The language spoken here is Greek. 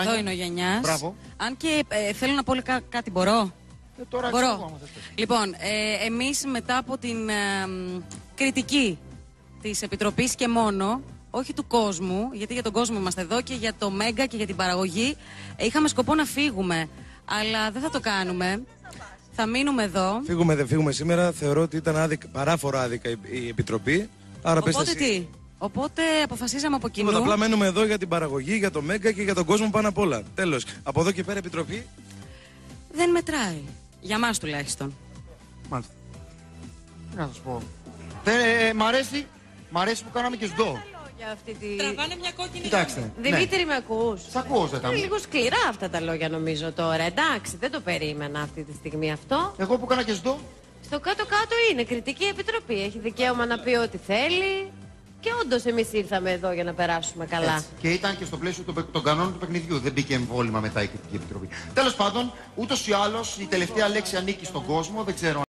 Εδώ είναι ο Γενιάς. Μπράβο. Αν και ε, θέλω να πω κα- κάτι, μπορώ; Ε, τώρα Μπορώ. ξέρω, άμα θες πες. Λοιπόν, ε, εμείς μετά από την ε, μ, κριτική της Επιτροπής και μόνο, όχι του κόσμου, γιατί για τον κόσμο είμαστε εδώ και για το Μέγκα και για την παραγωγή, ε, είχαμε σκοπό να φύγουμε. Αλλά δεν θα το κάνουμε. Θα μείνουμε εδώ. Φύγουμε, δεν φύγουμε σήμερα. Θεωρώ ότι ήταν άδικα, παράφορα άδικα η, η Επιτροπή. Άρα πες Οπότε εσύ. τι; Οπότε αποφασίσαμε από κοινού. Τίποτα, απλά μένουμε εδώ για την παραγωγή, για το Μέγκα και για τον κόσμο πάνω απ' όλα. Τέλος. Από εδώ και πέρα Επιτροπή; Δεν μετράει. Για μας τουλάχιστον. Μάλιστα. Τι να σας πω. Ε, ε, μ' αρέσει, μ' αρέσει που κάναμε και σδό. Για αυτή τη... Τραβάνε μια κόκκινη Κοιτάξτε. ναι. Δημήτρη, με ακούς; Σ' ακούω, Ζέτα Είναι μου. λίγο σκληρά αυτά τα λόγια νομίζω τώρα. Εντάξει, δεν το περίμενα αυτή τη στιγμή αυτό. Εγώ που κάνα και σδό. Στο κάτω-κάτω είναι κριτική επιτροπή. Έχει δικαίωμα να πει ό,τι θέλει. Και όντως εμείς ήρθαμε εδώ για να περάσουμε καλά. Έτσι. Και ήταν και στο πλαίσιο των, των κανόνων του παιχνιδιού. Δεν μπήκε εμβόλυμα μετά η Κριτική Επιτροπή. Τέλος πάντων, ούτως ή άλλως η τελευταία λέξη ανήκει στον κόσμο. Δεν ξέρω